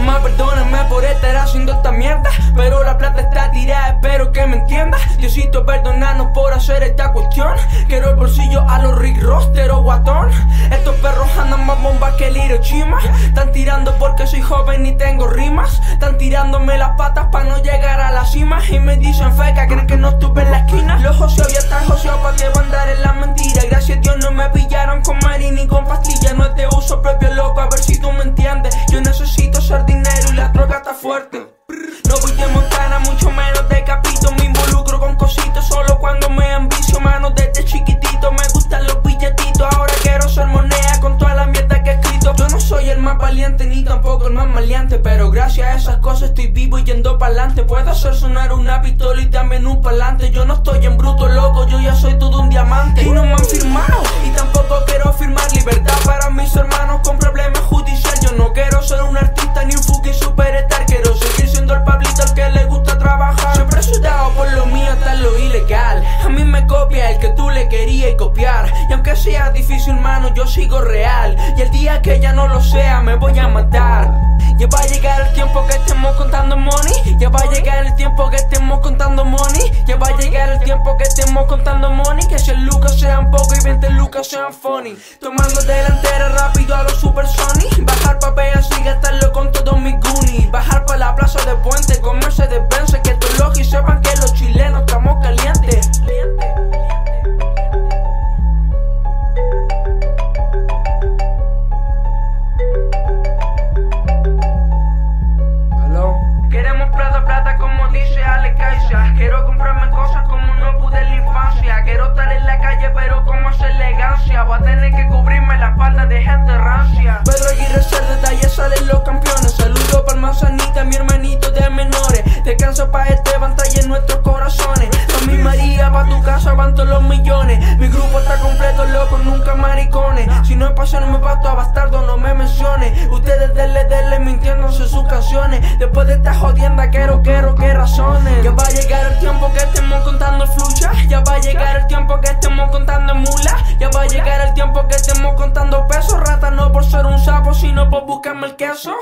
Mamá, perdóname por estar haciendo esta mierda. Pero la plata está tirada, espero que me entiendas. Diosito, perdonarnos por hacer esta cuestión. Quiero el bolsillo a los Rick Roster o Guatón. Estos perros andan más bombas que el Hiroshima. Están tirando porque soy joven y tengo rimas. Están tirándome las patas para no llegar a la cima. Y me dicen feca, creen que no estuve en la esquina. Los ya No voy de Montana, mucho menos de Capito. Me involucro con cositas solo cuando me ambicio. Mano, desde chiquitito me gustan los billetitos. Ahora quiero ser moneda con toda la mierda que he escrito. Yo no soy el más valiente ni tampoco el más maleante. Pero gracias a esas cosas estoy vivo y yendo pa'lante. Puedo hacer sonar una pistola y también un palante. Yo no estoy en bruto loco, yo ya soy todo un diamante. Y no me han firmado, y tampoco sea difícil, mano, yo sigo real. Y el día que ya no lo sea, me voy a matar. Ya va a llegar el tiempo que estemos contando money. Ya va a llegar el tiempo que estemos contando money. Ya va a llegar el tiempo que estemos contando money. Que si el lucas sean poco y 20 lucas sean funny. Tomando delantera rápido a los super Sony. Bajar papel así gastarlo con pa' Esteban, en nuestros corazones. Pa' mi María, pa' tu casa van todos los millones. Mi grupo está completo, loco, nunca maricones. Si no es pasión, no me basto a bastardo, no me menciones. Ustedes denle, denle mintiéndose sus canciones. Después de esta jodienda, quiero, quiero, que razones. Ya va a llegar el tiempo que estemos contando flucha. Ya va a llegar el tiempo que estemos contando mula. Ya va a llegar el tiempo que estemos contando pesos. Rata no por ser un sapo, sino por buscarme el queso.